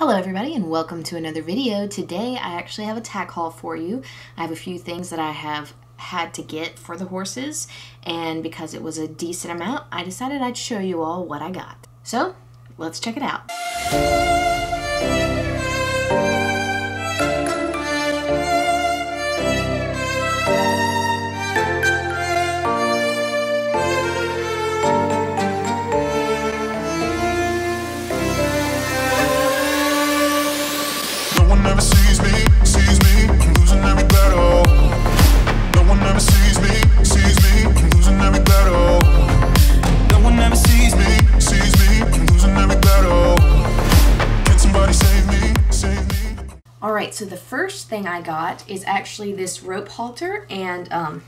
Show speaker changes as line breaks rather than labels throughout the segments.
Hello everybody and welcome to another video. Today I actually have a tack haul for you. I have a few things that I have had to get for the horses and because it was a decent amount I decided I'd show you all what I got. So let's check it out. Alright, so the first thing I got is actually this rope halter, and um,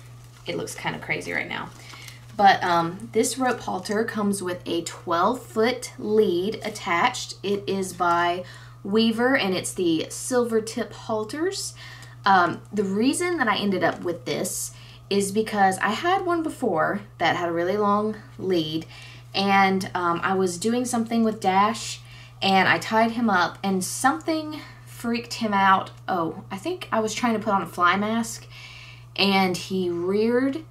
it looks kind of crazy right now. But um, this rope halter comes with a 12 foot lead attached. It is by Weaver and it's the silver tip halters. Um, the reason that I ended up with this is because I had one before that had a really long lead and um, I was doing something with Dash and I tied him up and something freaked him out. Oh, I think I was trying to put on a fly mask and he reared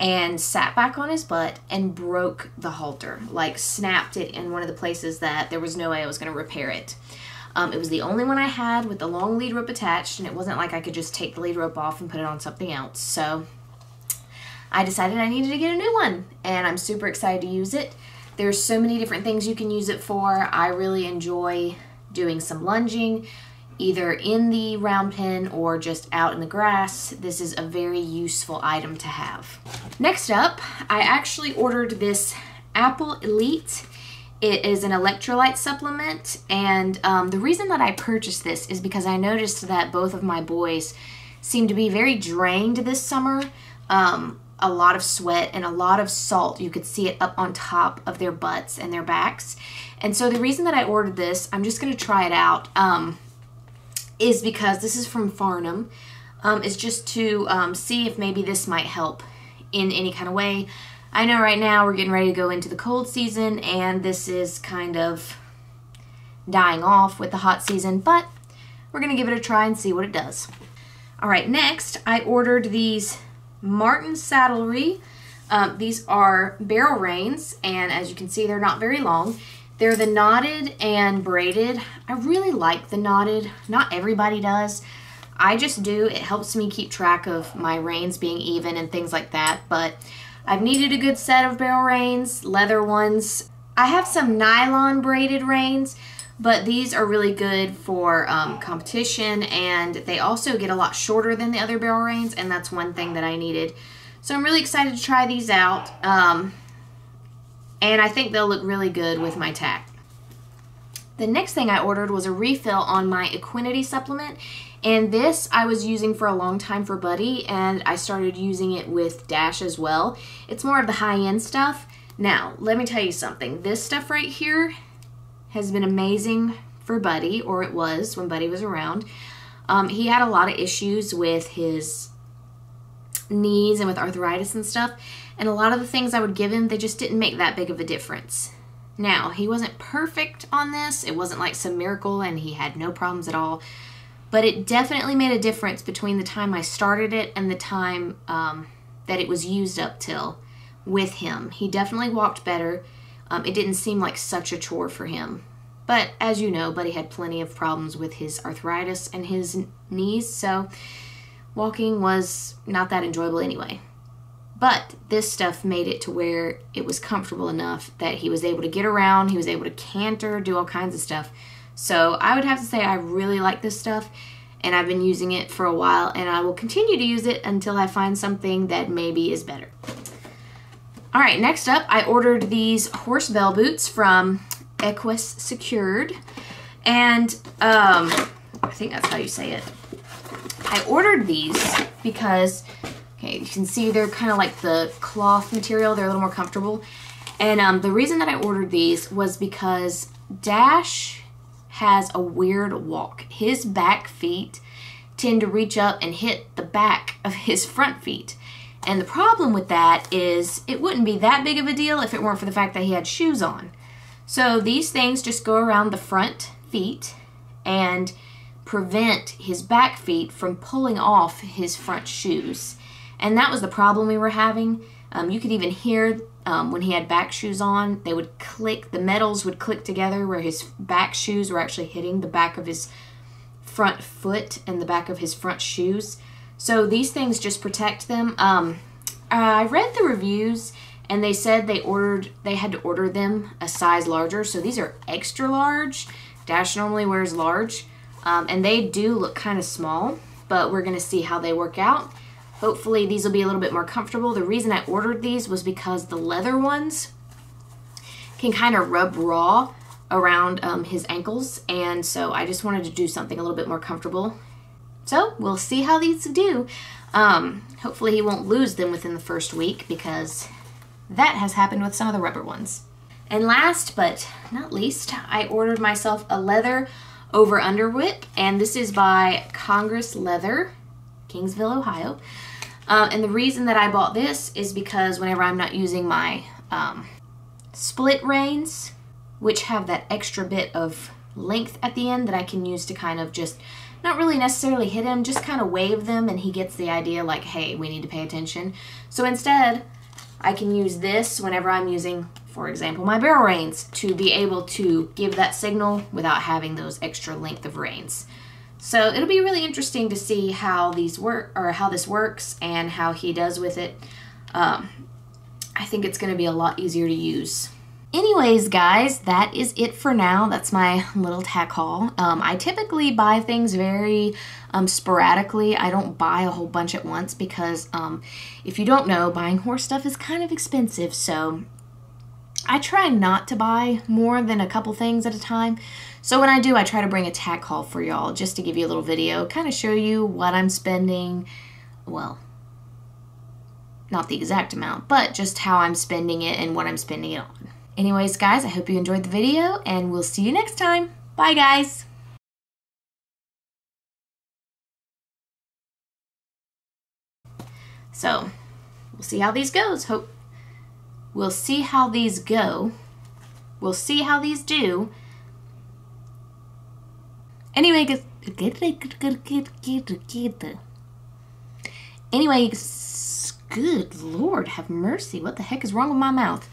and sat back on his butt and broke the halter, like snapped it in one of the places that there was no way I was going to repair it. Um, it was the only one I had with the long lead rope attached, and it wasn't like I could just take the lead rope off and put it on something else. So I decided I needed to get a new one, and I'm super excited to use it. There's so many different things you can use it for. I really enjoy doing some lunging, either in the round pen or just out in the grass, this is a very useful item to have. Next up, I actually ordered this Apple Elite. It is an electrolyte supplement, and um, the reason that I purchased this is because I noticed that both of my boys seem to be very drained this summer. Um, a lot of sweat and a lot of salt. You could see it up on top of their butts and their backs. And so the reason that I ordered this, I'm just going to try it out. Um, is because this is from Farnam. um, is just to um, see if maybe this might help in any kind of way. I know right now we're getting ready to go into the cold season and this is kind of dying off with the hot season, but we're going to give it a try and see what it does. All right, next I ordered these Martin Saddlery. Um, these are barrel reins, and as you can see, they're not very long. They're the knotted and braided. I really like the knotted. Not everybody does. I just do. It helps me keep track of my reins being even and things like that. But I've needed a good set of barrel reins, leather ones. I have some nylon braided reins, but these are really good for um, competition and they also get a lot shorter than the other barrel reins and that's one thing that I needed. So I'm really excited to try these out. Um, and I think they'll look really good with my tack. The next thing I ordered was a refill on my Equinity supplement and this I was using for a long time for Buddy and I started using it with Dash as well. It's more of the high-end stuff. Now, let me tell you something. This stuff right here has been amazing for Buddy, or it was when Buddy was around. Um, he had a lot of issues with his knees and with arthritis and stuff. And a lot of the things I would give him, they just didn't make that big of a difference. Now, he wasn't perfect on this. It wasn't like some miracle and he had no problems at all. But it definitely made a difference between the time I started it and the time um, that it was used up till with him. He definitely walked better. Um, it didn't seem like such a chore for him. But as you know, Buddy had plenty of problems with his arthritis and his knees, so walking was not that enjoyable anyway. But this stuff made it to where it was comfortable enough that he was able to get around, he was able to canter, do all kinds of stuff. So I would have to say I really like this stuff and I've been using it for a while and I will continue to use it until I find something that maybe is better. All right, next up, I ordered these horse bell boots from Equus Secured. And um, I think that's how you say it. I ordered these because, okay, you can see they're kind of like the cloth material. They're a little more comfortable. And um, the reason that I ordered these was because Dash has a weird walk. His back feet tend to reach up and hit the back of his front feet. And the problem with that is it wouldn't be that big of a deal if it weren't for the fact that he had shoes on. So these things just go around the front feet and prevent his back feet from pulling off his front shoes. And that was the problem we were having. Um, you could even hear um, when he had back shoes on, they would click, the metals would click together where his back shoes were actually hitting the back of his front foot and the back of his front shoes. So these things just protect them. Um, I read the reviews and they said they ordered they had to order them a size larger. So these are extra large. Dash normally wears large, um, and they do look kind of small. But we're gonna see how they work out. Hopefully these will be a little bit more comfortable. The reason I ordered these was because the leather ones can kind of rub raw around um, his ankles and so I just wanted to do something a little bit more comfortable. So we'll see how these do. Um, hopefully he won't lose them within the first week because that has happened with some of the rubber ones. And last but not least, I ordered myself a leather over under whip and this is by Congress Leather, Kingsville, Ohio. Uh, and the reason that I bought this is because whenever I'm not using my um, split reins, which have that extra bit of length at the end that I can use to kind of just not really necessarily hit him, just kind of wave them and he gets the idea like, hey, we need to pay attention. So instead, I can use this whenever I'm using, for example, my barrel reins to be able to give that signal without having those extra length of reins. So it'll be really interesting to see how these work or how this works and how he does with it. Um, I think it's going to be a lot easier to use. Anyways, guys, that is it for now. That's my little tack haul. Um, I typically buy things very um, sporadically. I don't buy a whole bunch at once because um, if you don't know, buying horse stuff is kind of expensive. So I try not to buy more than a couple things at a time. So when I do, I try to bring a tack haul for y'all just to give you a little video, kind of show you what I'm spending. Well, not the exact amount, but just how I'm spending it and what I'm spending it on. Anyways, guys, I hope you enjoyed the video, and we'll see you next time. Bye, guys. So, we'll see how these goes. Hope we'll see how these go. We'll see how these do. Anyway, anyway, good lord, have mercy. What the heck is wrong with my mouth?